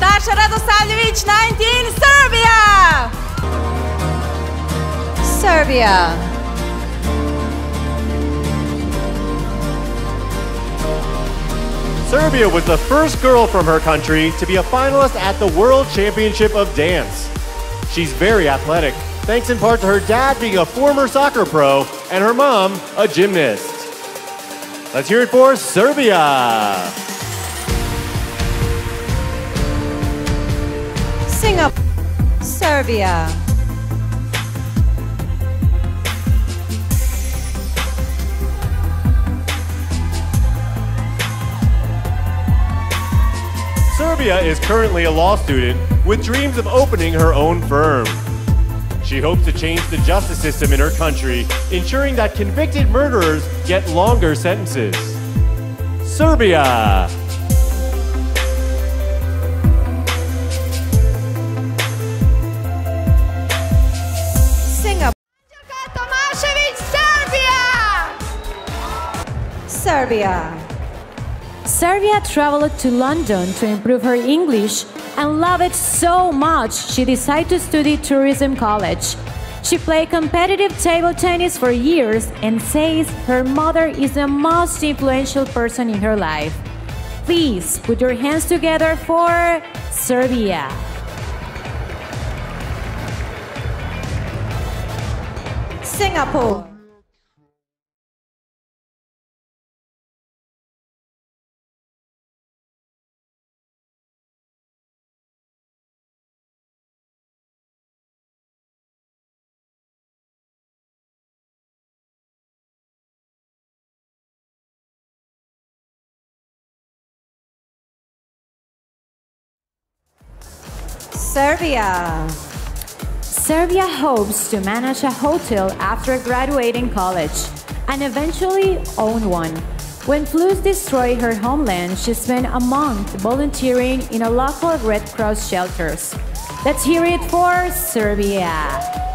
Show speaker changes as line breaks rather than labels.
Dasha Radosavljevic, 19, Serbia! Serbia.
Serbia was the first girl from her country to be a finalist at the World Championship of Dance. She's very athletic, thanks in part to her dad being a former soccer pro and her mom a gymnast. Let's hear it for Serbia.
Singapore. Serbia.
Serbia is currently a law student with dreams of opening her own firm. She hopes to change the justice system in her country, ensuring that convicted murderers get longer sentences. Serbia.
Serbia.
Serbia traveled to London to improve her English and loved it so much she decided to study tourism college. She played competitive table tennis for years and says her mother is the most influential person in her life. Please put your hands together for Serbia.
Singapore. Serbia.
Serbia hopes to manage a hotel after graduating college and eventually own one. When floods destroyed her homeland, she spent a month volunteering in a local Red Cross shelters. Let's hear it for Serbia.